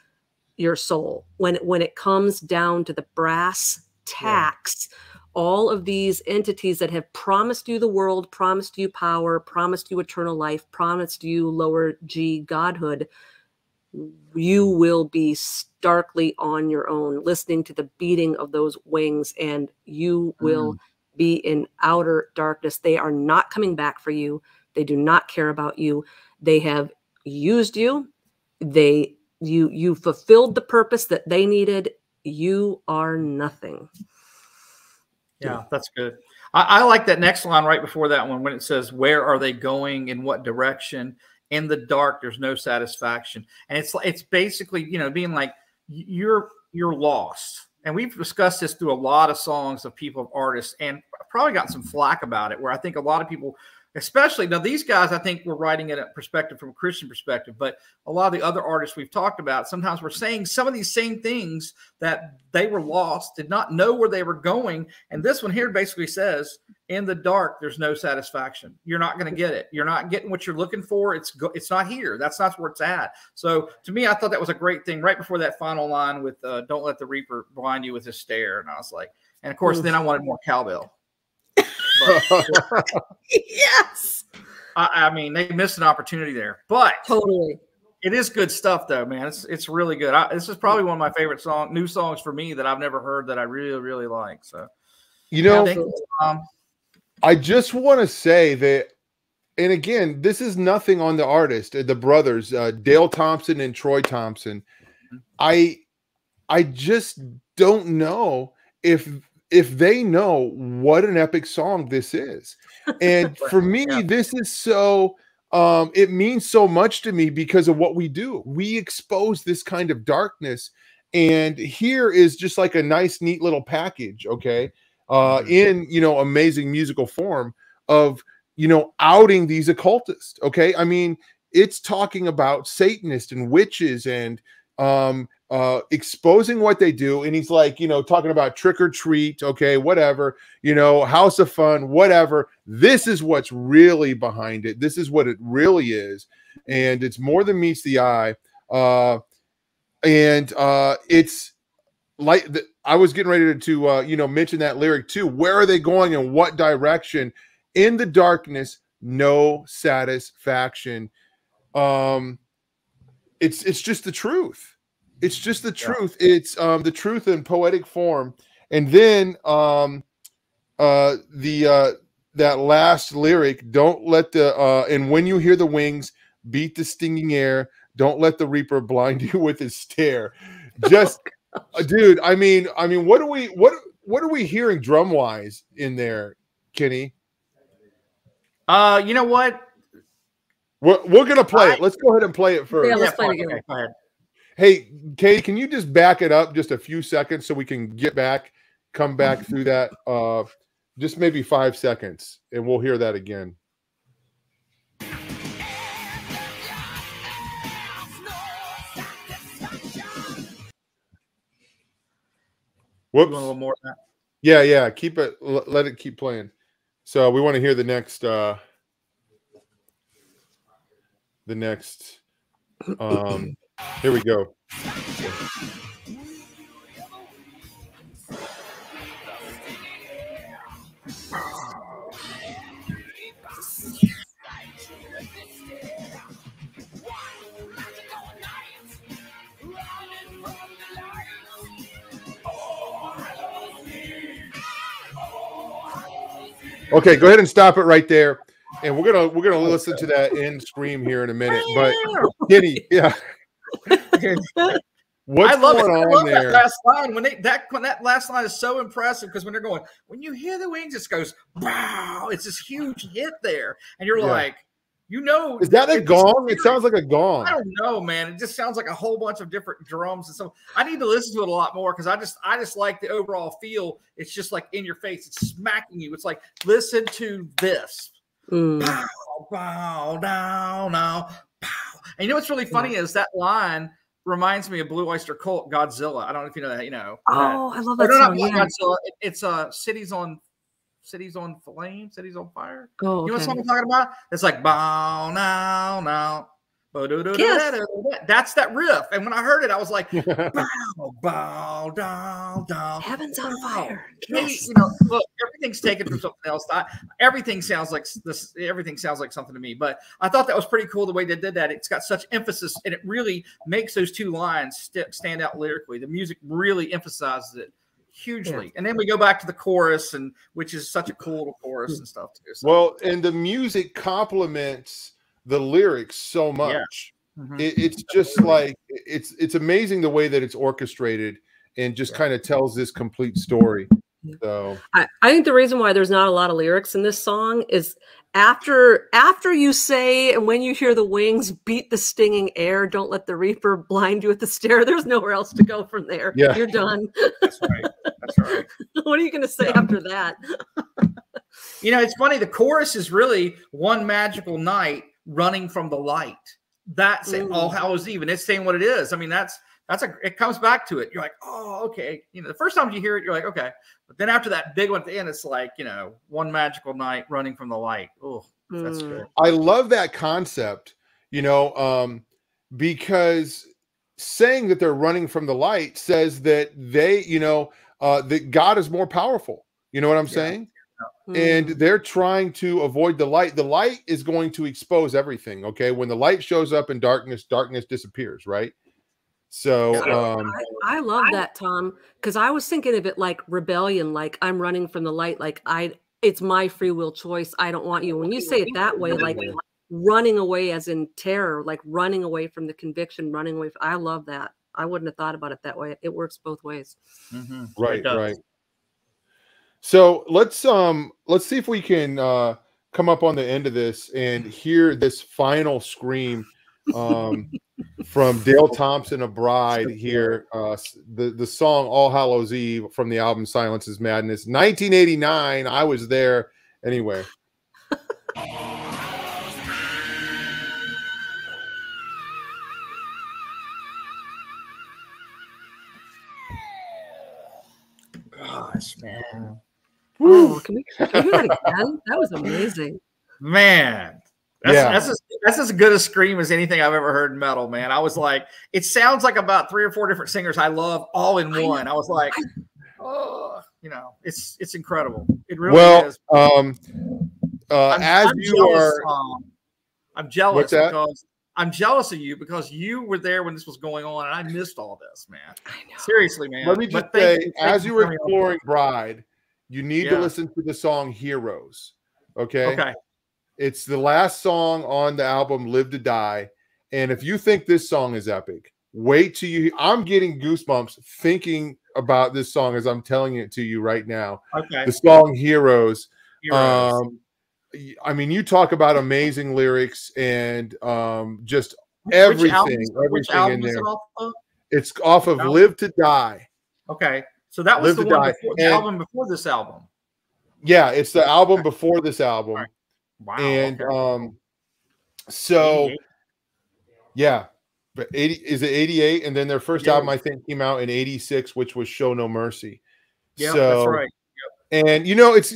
your soul. When when it comes down to the brass tacks yeah. all of these entities that have promised you the world promised you power promised you eternal life promised you lower g godhood you will be starkly on your own listening to the beating of those wings and you will mm. be in outer darkness. They are not coming back for you. They do not care about you. They have used you. They you you fulfilled the purpose that they needed. You are nothing. Yeah that's good. I, I, like that next line right before that one when it says where are they going? In what direction? In the dark there's no satisfaction. And it's it's basically you know being like you're you're lost. And we've discussed this through a lot of songs of people of artists and probably got some flack about it where i think a lot of people especially now these guys i think we're writing it a perspective from a christian perspective but a lot of the other artists we've talked about sometimes we're saying some of these same things that they were lost did not know where they were going and this one here basically says in the dark there's no satisfaction. You're not going to get it. You're not getting what you're looking for. It's go, it's not here. That's not where it's at. So to me i thought that was a great thing right before that final line with uh, don't let the reaper blind you with his stare. And i was like and of course then i wanted more cowbell yes. I, I, mean, they missed an opportunity there, but totally. It is good stuff, though, man. It's it's really good. I, this is probably one of my favorite song, new songs for me that I've never heard that I really really like. So, you know, I, um, I just want to say that, and again, this is nothing on the artist, uh, the brothers, uh, Dale Thompson and Troy Thompson. Mm-hmm. I, I just don't know if if they know what an epic song this is. And for me, yeah. this is so um, it means so much to me because of what we do. We expose this kind of darkness. And here is just like a nice, neat little package, okay, uh, mm-hmm. in you know, amazing musical form of you know, outing these occultists. Okay. I mean, it's talking about Satanists and witches and um uh, exposing what they do. And he's like, you know, talking about trick or treat, okay, whatever, you know, house of fun, whatever. This is what's really behind it. This is what it really is. And it's more than meets the eye. Uh, and uh, it's like the, I was getting ready to, uh, you know, mention that lyric too. Where are they going and what direction? In the darkness, no satisfaction. Um, it's it's just the truth it's just the truth. Yeah. It's um, the truth in poetic form. And then um, uh, the uh, that last lyric, don't let the uh, and when you hear the wings beat the stinging air, don't let the reaper blind you with his stare. Just uh, dude, I mean, I mean, what are we what what are we hearing drum wise in there, Kenny? Uh, you know what? We're, we're gonna play I, it. Let's go ahead and play it first. Yeah, let's play it again. Okay, go ahead. Hey, Katie, can you just back it up just a few seconds so we can get back, come back mm-hmm. through that? Uh, just maybe five seconds, and we'll hear that again. Whoops. a little more Yeah, yeah. Keep it. Let it keep playing. So we want to hear the next. uh The next. Um here we go. Okay, go ahead and stop it right there. And we're gonna we're gonna listen to that end scream here in a minute. But Kenny, yeah. What's I love going it. I love there? that last line. When they that when that last line is so impressive because when they're going, when you hear the wings, it goes wow. It's this huge hit there, and you're Yeah. like, you know, Is that a it's- gong? It sounds like a gong. I don't know, man. It just sounds like a whole bunch of different drums and so I need to listen to it a lot more because I just I just like the overall feel. It's just like in your face. It's smacking you. It's like listen to this. Mm. Pow, pow, down, now, pow. And you know what's really funny is that line reminds me of Blue Oyster Cult Godzilla. I don't know if you know that. You know. that. Oh, I love that no, song. not Yeah. Godzilla. It- It's uh cities on cities on flame, cities on fire. Oh, You know what song I'm talking about? It's like bow now now. Yes. That's that riff. And when I heard it, I was like, bow, bow, down, down. Heaven's on fire. Yes. you know, look, everything's taken from something else. I, everything sounds like this. Everything sounds like something to me. But I thought that was pretty cool the way they did that. It's got such emphasis, and it really makes those two lines st- stand out lyrically. The music really emphasizes it hugely. And then we go back to the chorus, and which is such a cool little chorus and stuff too. So, Well, and the music complements the lyrics so much. Mhm. It, it's just like it's it's amazing the way that it's orchestrated and just kind of tells this complete story. So I, I think the reason why there's not a lot of lyrics in this song is after after you say and when you hear the wings beat the stinging air, don't let the reaper blind you with the stare. There's nowhere else to go from there. Yeah. You're done. that's right. That's right. what are you gonna say after that? You know, it's funny. The chorus is really one magical night running from the light. That's it. Mm. All Hallows Eve, and it's saying what it is. I mean, that's that's a. It comes back to it. You're like, oh, okay. You know, the first time you hear it, you're like, okay. But then after that big one at the end, it's like, you know, one magical night running from the light. Oh, that's Mm. good. I love that concept, you know, um, because saying that they're running from the light says that they, you know, uh, that God is more powerful. You know what I'm Yeah. saying? And Mm. they're trying to avoid the light. The light is going to expose everything. Okay, when the light shows up in darkness, darkness disappears. Right. So, um, I, I love that, Tom, because I was thinking of it like rebellion, like I'm running from the light, like I it's my free will choice. I don't want you. When you say it that way, like running away as in terror, like running away from the conviction, running away. From, I love that. I wouldn't have thought about it that way. It works both ways. Mhm. Right, right. So let's um let's see if we can uh come up on the end of this and hear this final scream um from Dale Thompson, a bride here. Uh the the song All Hallows Eve from the album Silence is Madness, 1989. I was there anyway. Gosh, man. Oh, can we, can we do that again? That was amazing. Man. That's, Yeah. that's, as, that's as good a scream as anything I've ever heard in metal, man. I was like, it sounds like about three or four different singers I love all in I one. I was like, oh, you know, it's it's incredible. It really well, is. um uh I'm, as I'm you jealous, are um, I'm jealous What's that? because I'm jealous of you because you were there when this was going on and I missed all this, man. I know. Seriously, man. let me just But say, you- thank as you you were for exploring Bride, you need to listen to the song Heroes. Okay. Okay. It's the last song on the album Live to Die. And if you think this song is epic, wait till you I'm getting goosebumps thinking about this song as I'm telling it to you right now. Okay. The song Heroes. Heroes. Um I mean, you talk about amazing lyrics and um just Which everything, album- which everything album in is it there. off of? It's off of? Live to Die. Okay. So that was Live the one before the And- album before this album. Yeah, it's the album before this album. Right. Wow. and okay. um so 88. yeah but 80 is it 88 and then their first Yeah. album i think came out in 86 which was show no mercy yeah, so that's right. and you know it's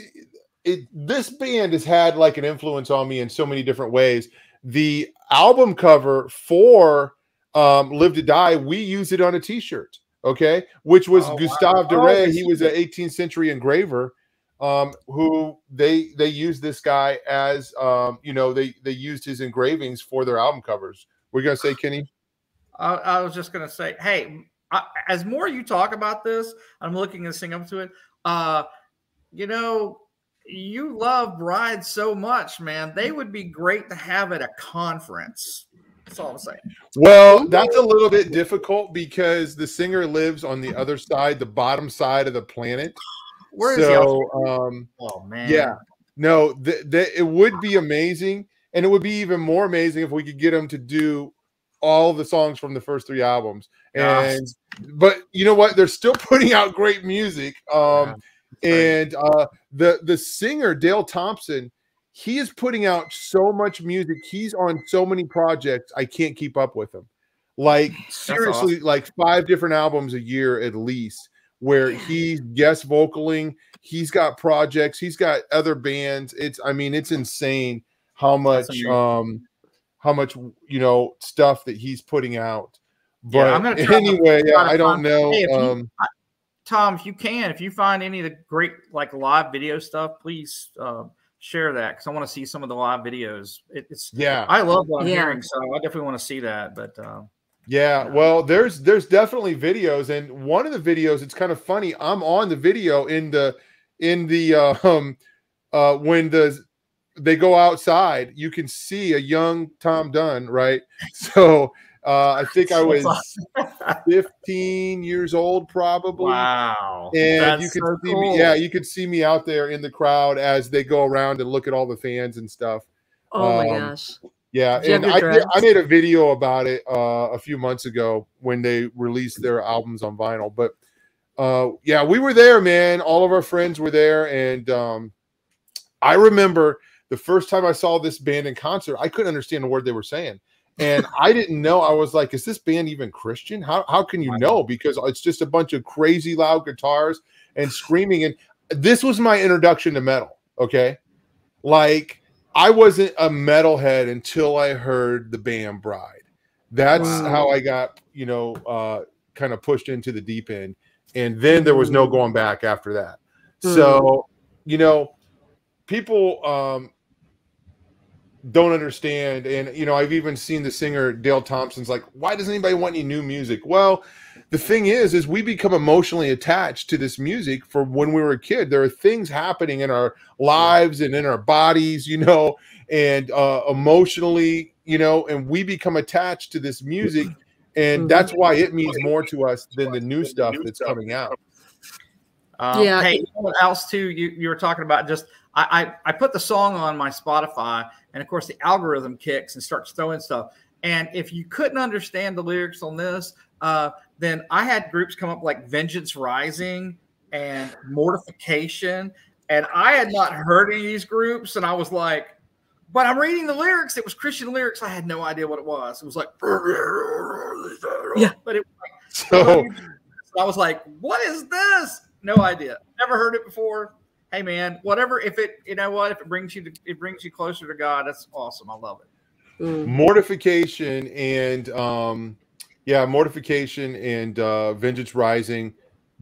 it this band has had like an influence on me in so many different ways the album cover for um live to die we use it on a t-shirt okay which was Oh, wow. gustave de Oh, he was an 18th century engraver um who they they used this guy as um you know they they used his engravings for their album covers we're gonna say kenny I, I was just gonna say, hey, I, as more you talk about this, I'm looking this thing up to it. Uh, you know, you love Bride so much, man. They would be great to have at a conference. That's all I'm saying. Well, that's a little bit difficult because the singer lives on the other side, the bottom side of the planet. Where is so, um, oh man, yeah, no, th- th- it would be amazing, and it would be even more amazing if we could get him to do all the songs from the first three albums. And Gosh. but you know what? They're still putting out great music. Um, yeah, and uh, the the singer Dale Thompson he is putting out so much music. He's on so many projects. I can't keep up with him. Like seriously, awesome. like five different albums a year at least, where he's guest vocaling. He's got projects. He's got other bands. It's I mean, it's insane how much um how much you know stuff that he's putting out. But yeah, anyway, I don't know. Hey, um, you, Tom, if you can, if you find any of the great like live video stuff, please uh, share that because I want to see some of the live videos. It, it's yeah, I love what I'm yeah. hearing, so I definitely want to see that. But uh, yeah, well, there's there's definitely videos, and one of the videos, it's kind of funny. I'm on the video in the in the uh, um uh when the they go outside, you can see a young Tom Dunn, right? So uh, I think I was 15 years old, probably. Wow. And That's you could so see cool. me, yeah, you could see me out there in the crowd as they go around and look at all the fans and stuff. Oh um, my gosh. Yeah, and I, I made a video about it uh, a few months ago when they released their albums on vinyl. But uh, yeah, we were there, man. All of our friends were there, and um, I remember the first time I saw this band in concert, I couldn't understand a word they were saying and I didn't know. I was like, is this band even Christian? How how can you know? Because it's just a bunch of crazy loud guitars and screaming. And this was my introduction to metal. Okay, like I wasn't a metalhead until I heard the band Bride. That's wow. how I got, you know, uh, kind of pushed into the deep end. And then there was no mm. going back after that. Mm. So, you know, people um don't understand. And you know, I've even seen the singer Dale Thompson's like, why doesn't anybody want any new music? Well, the thing is, is we become emotionally attached to this music for when we were a kid. There are things happening in our lives and in our bodies, you know, and uh, emotionally, you know, and we become attached to this music, and mm-hmm. that's why it means more to us than the new stuff that's coming out. Um, yeah. Hey, you know what else too? You you were talking about just I, I I put the song on my Spotify and of course, the algorithm kicks and starts throwing stuff. And if you couldn't understand the lyrics on this, uh, then I had groups come up like Vengeance Rising and Mortification. And I had not heard any of these groups. And I was like, but I'm reading the lyrics. It was Christian lyrics. I had no idea what it was. It was like, yeah. But it was like, so I was like, what is this? No idea. Never heard it before hey man, whatever. If it, you know what, if it brings you to, it brings you closer to God, that's awesome. I love it. Mm. Mortification and um, yeah, mortification and uh, vengeance rising.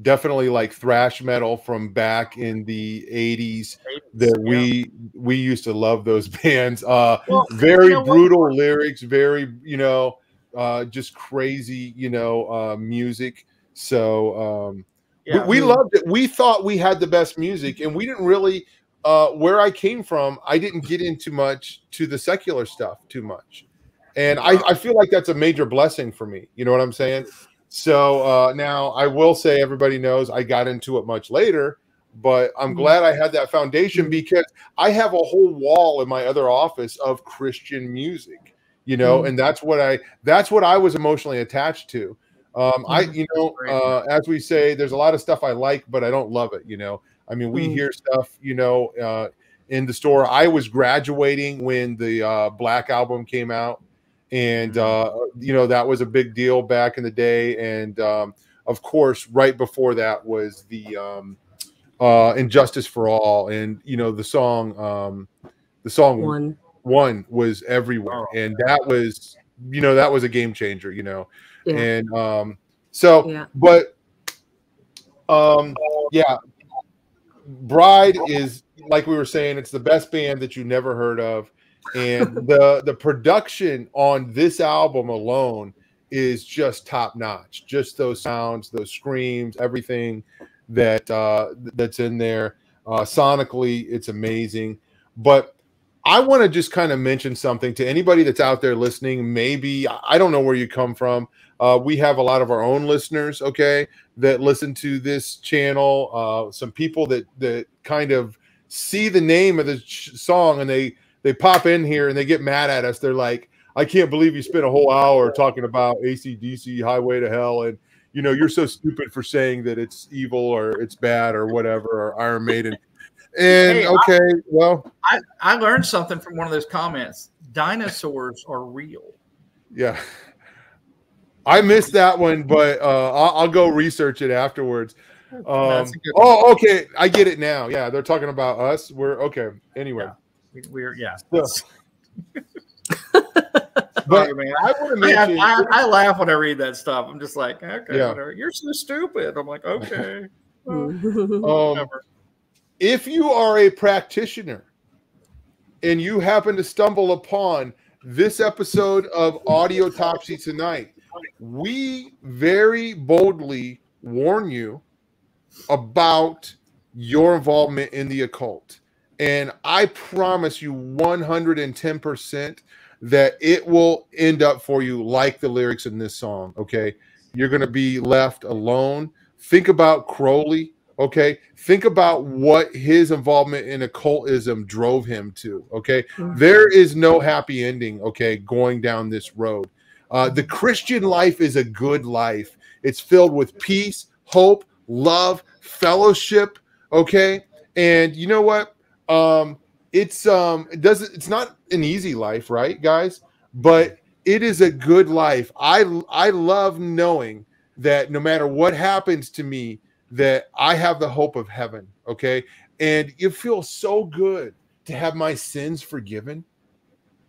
Definitely like thrash metal from back in the 80s that yeah. we we used to love those bands. Uh well, very you know brutal what? lyrics, very, you know, uh just crazy, you know, uh music. So um yeah. We, we loved it. We thought we had the best music, and we didn't really. Uh, where I came from, I didn't get into much to the secular stuff too much, and I, I feel like that's a major blessing for me. You know what I'm saying? So uh, now I will say everybody knows I got into it much later, but I'm mm-hmm. glad I had that foundation because I have a whole wall in my other office of Christian music, you know, mm-hmm. and that's what I that's what I was emotionally attached to. Um, I, mm, you know, uh, as we say, there's a lot of stuff I like, but I don't love it. You know, I mean, we mm. hear stuff, you know, uh, in the store. I was graduating when the uh, Black album came out, and mm. uh, you know that was a big deal back in the day. And um, of course, right before that was the um, uh, "And Justice for All," and you know the song, um, the song one one was everywhere, oh. and that was, you know, that was a game changer. You know. Yeah. And um, so, yeah. but um, yeah, Bride is like we were saying, it's the best band that you never heard of, and the the production on this album alone is just top notch. Just those sounds, those screams, everything that uh, that's in there. Uh, sonically, it's amazing. But I want to just kind of mention something to anybody that's out there listening. Maybe I don't know where you come from. Uh, we have a lot of our own listeners, okay, that listen to this channel. Uh, some people that that kind of see the name of the song and they they pop in here and they get mad at us. They're like, "I can't believe you spent a whole hour talking about ACDC, Highway to Hell, and you know you're so stupid for saying that it's evil or it's bad or whatever or Iron Maiden." And hey, okay, I, well, I, I learned something from one of those comments. Dinosaurs are real. Yeah. I missed that one, but uh, I'll, I'll, go research it afterwards. Um, oh, okay, I get it now. Yeah, they're talking about us. We're okay. Anyway, yeah. we, are yeah. So. but man, I want mention. I, I, I, laugh when I read that stuff. I'm just like, okay, yeah. whatever. You're so stupid. I'm like, okay. um, if you are a practitioner and you happen to stumble upon this episode of Audiotopsy tonight, we very boldly warn you about your involvement in the occult. And I promise you 110% that it will end up for you like the lyrics in this song. Okay. You're going to be left alone. Think about Crowley. Okay. Think about what his involvement in occultism drove him to. Okay. Mm-hmm. There is no happy ending. Okay. Going down this road. Uh, the Christian life is a good life. It's filled with peace, hope, love, fellowship. Okay, and you know what? Um, it's um, it doesn't. It's not an easy life, right, guys? But it is a good life. I I love knowing that no matter what happens to me, that I have the hope of heaven. Okay, and it feels so good to have my sins forgiven.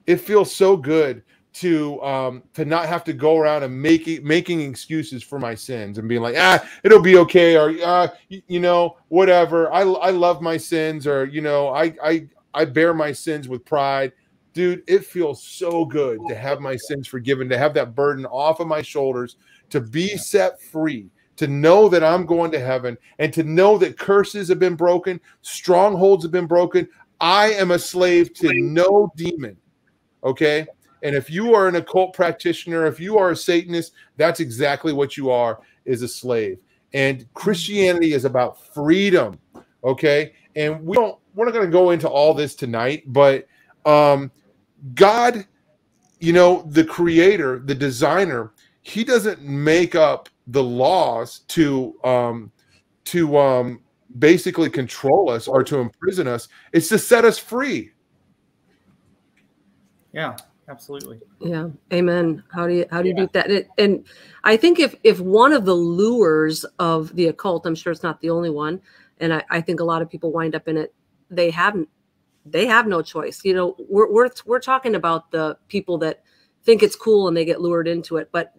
It feels so good to um to not have to go around and making making excuses for my sins and being like ah it'll be okay or uh you, you, know whatever I I love my sins or you know I I I bear my sins with pride dude it feels so good to have my sins forgiven to have that burden off of my shoulders to be set free to know that I'm going to heaven and to know that curses have been broken strongholds have been broken I am a slave to no demon okay and if you are an occult practitioner, if you are a Satanist, that's exactly what you are is a slave. And Christianity is about freedom. Okay. And we don't we're not going to go into all this tonight, but um God, you know, the creator, the designer, he doesn't make up the laws to um to um basically control us or to imprison us. It's to set us free. Yeah absolutely yeah amen how do you how do you do that and, and i think if if one of the lures of the occult i'm sure it's not the only one and I, I think a lot of people wind up in it they haven't they have no choice you know we're, we're we're talking about the people that think it's cool and they get lured into it but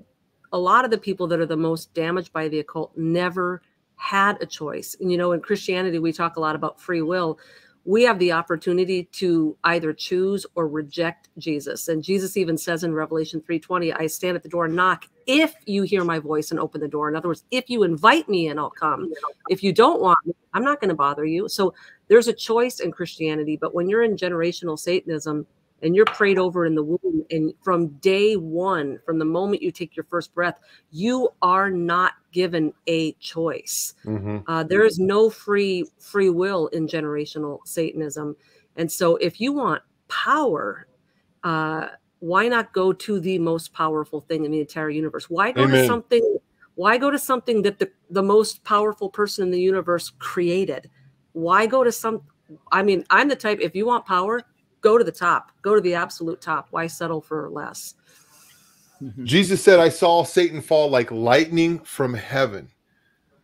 a lot of the people that are the most damaged by the occult never had a choice and you know in christianity we talk a lot about free will we have the opportunity to either choose or reject Jesus. And Jesus even says in Revelation 3:20, I stand at the door and knock. If you hear my voice and open the door, in other words, if you invite me in, I'll come. If you don't want me, I'm not going to bother you. So there's a choice in Christianity, but when you're in generational Satanism, and you're prayed over in the womb and from day one from the moment you take your first breath you are not given a choice mm-hmm. uh, there is no free free will in generational satanism and so if you want power uh, why not go to the most powerful thing in the entire universe why go Amen. to something why go to something that the, the most powerful person in the universe created why go to some i mean i'm the type if you want power go to the top, go to the absolute top. Why settle for less? Mm-hmm. Jesus said, I saw Satan fall like lightning from heaven.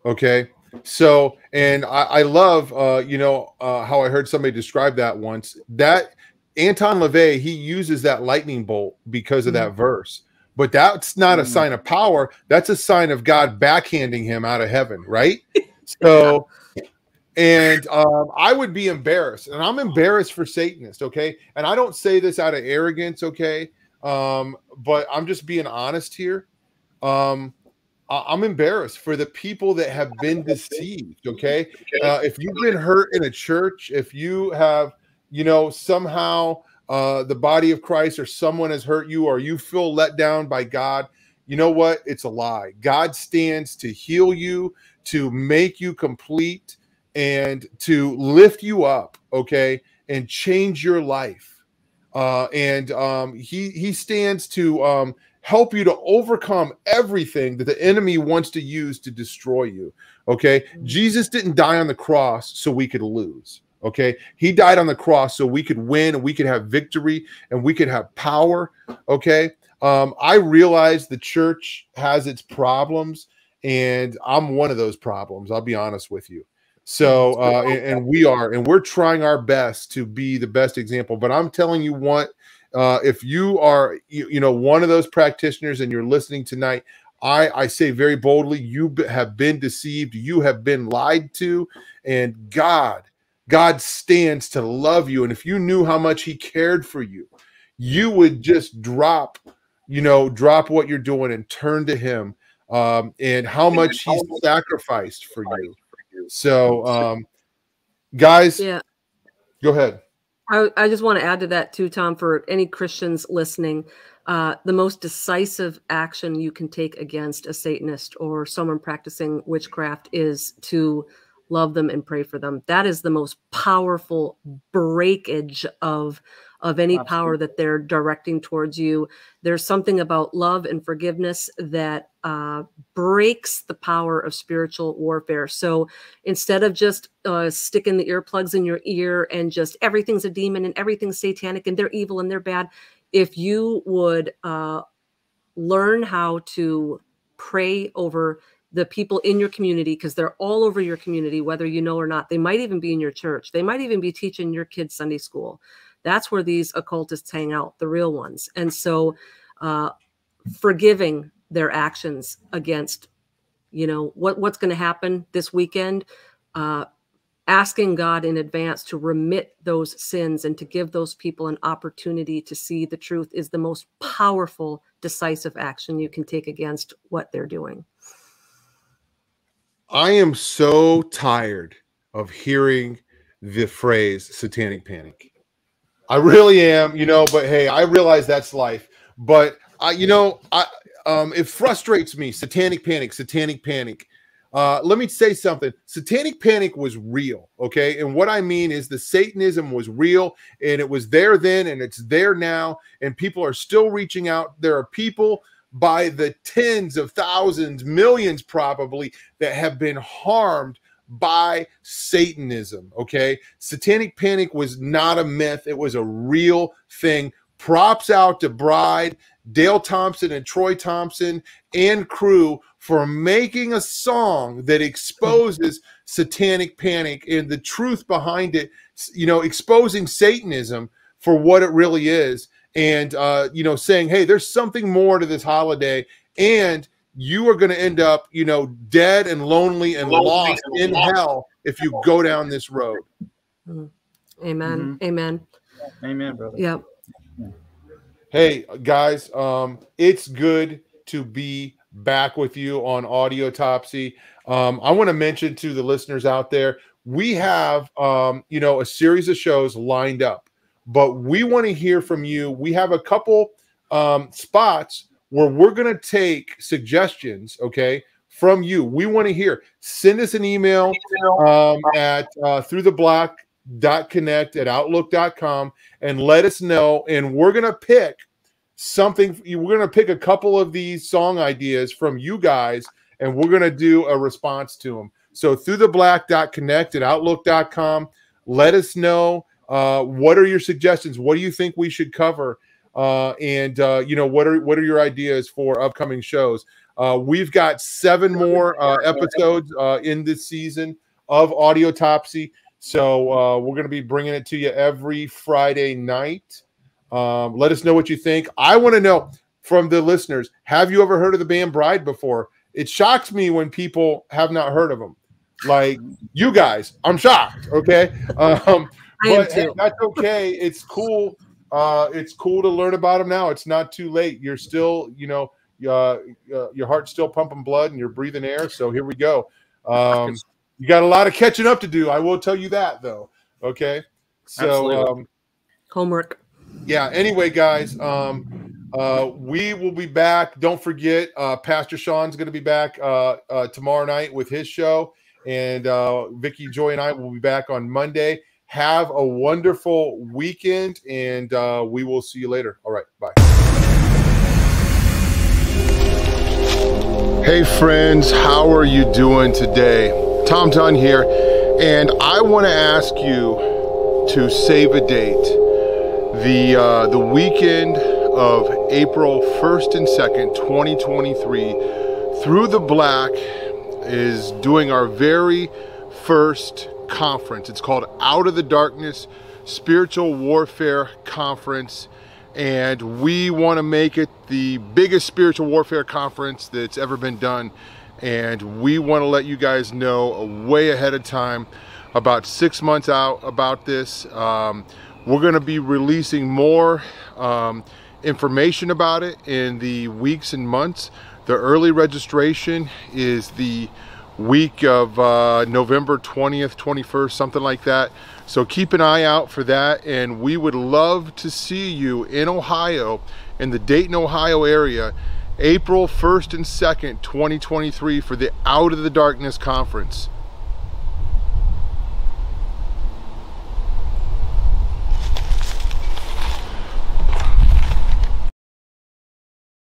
Okay. So, and I, I love, uh, you know, uh, how I heard somebody describe that once. That Anton LaVey, he uses that lightning bolt because of that mm-hmm. verse. But that's not a mm. sign of power. That's a sign of God backhanding him out of heaven, right? So, and um, I would be embarrassed, and I'm embarrassed for Satanists, okay? And I don't say this out of arrogance, okay? Um, but I'm just being honest here. Um, I'm embarrassed for the people that have been deceived. Okay. Uh, if you've been hurt in a church, if you have, you know, somehow uh, the body of Christ or someone has hurt you or you feel let down by God, you know what? It's a lie. God stands to heal you, to make you complete, and to lift you up, okay, and change your life. Uh, and um, he he stands to um, help you to overcome everything that the enemy wants to use to destroy you. Okay. Mm-hmm. Jesus didn't die on the cross so we could lose. Okay. He died on the cross so we could win and we could have victory and we could have power. Okay. Um, I realize the church has its problems, and I'm one of those problems. I'll be honest with you. So, uh, and, and we are, and we're trying our best to be the best example. But I'm telling you what, uh, if you are, you, you know, one of those practitioners and you're listening tonight, I, I say very boldly, you have been deceived, you have been lied to, and God, God stands to love you. And if you knew how much He cared for you, you would just drop, you know, drop what you're doing and turn to Him, um, and how much He's sacrificed for you. So, um, guys, yeah, go ahead. I, I just want to add to that too, Tom, for any Christians listening. Uh, the most decisive action you can take against a Satanist or someone practicing witchcraft is to love them and pray for them. That is the most powerful breakage of of any Absolutely. power that they're directing towards you. There's something about love and forgiveness that uh, breaks the power of spiritual warfare. So instead of just uh, sticking the earplugs in your ear and just everything's a demon and everything's satanic and they're evil and they're bad, if you would uh, learn how to pray over the people in your community because they're all over your community whether you know or not they might even be in your church they might even be teaching your kids sunday school that's where these occultists hang out, the real ones. And so, uh, forgiving their actions against, you know, what what's going to happen this weekend. Uh, asking God in advance to remit those sins and to give those people an opportunity to see the truth is the most powerful, decisive action you can take against what they're doing. I am so tired of hearing the phrase satanic panic. I really am, you know, but hey, I realize that's life. But I, you know, I um it frustrates me. Satanic panic, satanic panic. Uh, let me say something. Satanic panic was real, okay? And what I mean is the Satanism was real and it was there then and it's there now, and people are still reaching out. There are people by the tens of thousands, millions probably, that have been harmed by Satanism. Okay. Satanic panic was not a myth, it was a real thing. Props out to Bride, Dale Thompson, and Troy Thompson and crew for making a song that exposes satanic panic and the truth behind it, you know, exposing Satanism for what it really is. And, uh, you know, saying, hey, there's something more to this holiday. And you are going to end up, you know, dead and lonely and lonely lost and in lost. hell if you go down this road. Mm. Amen. Mm-hmm. Amen. Amen, brother. Yep. Hey guys, um, it's good to be back with you on Audiotopsy. Um, I want to mention to the listeners out there, we have um, you know, a series of shows lined up, but we want to hear from you. We have a couple um spots where we're going to take suggestions, okay, from you. We want to hear. Send us an email um, at uh, through the black dot connect at outlook.com and let us know. And we're going to pick something. We're going to pick a couple of these song ideas from you guys and we're going to do a response to them. So through the black dot connect at outlook.com. Let us know uh, what are your suggestions? What do you think we should cover? Uh, and uh, you know what are what are your ideas for upcoming shows? Uh, we've got seven more uh, episodes uh, in this season of Audiotopsy, so uh, we're going to be bringing it to you every Friday night. Um, let us know what you think. I want to know from the listeners: Have you ever heard of the band Bride before? It shocks me when people have not heard of them. Like you guys, I'm shocked. Okay, um, but hey, that's okay. It's cool uh, it's cool to learn about them now. It's not too late. You're still, you know, uh, uh, your heart's still pumping blood and you're breathing air. So here we go. Um, you got a lot of catching up to do. I will tell you that though. Okay. So um, homework. Yeah. Anyway, guys, um, uh, we will be back. Don't forget, uh, Pastor Sean's going to be back uh, uh, tomorrow night with his show, and uh, Vicki, Joy, and I will be back on Monday. Have a wonderful weekend, and uh, we will see you later. All right, bye. Hey, friends, how are you doing today? Tom Dunn here, and I want to ask you to save a date the uh, the weekend of April 1st and 2nd, 2023, Through the Black is doing our very first conference. It's called Out of the Darkness Spiritual Warfare Conference. And we want to make it the biggest spiritual warfare conference that's ever been done. And we want to let you guys know way ahead of time, about six months out about this. Um, we're going to be releasing more um, information about it in the weeks and months. The early registration is the week of uh, November 20th, 21st, something like that. So keep an eye out for that. And we would love to see you in Ohio, in the Dayton, Ohio area, April 1st and 2nd, 2023 for the Out of the Darkness Conference.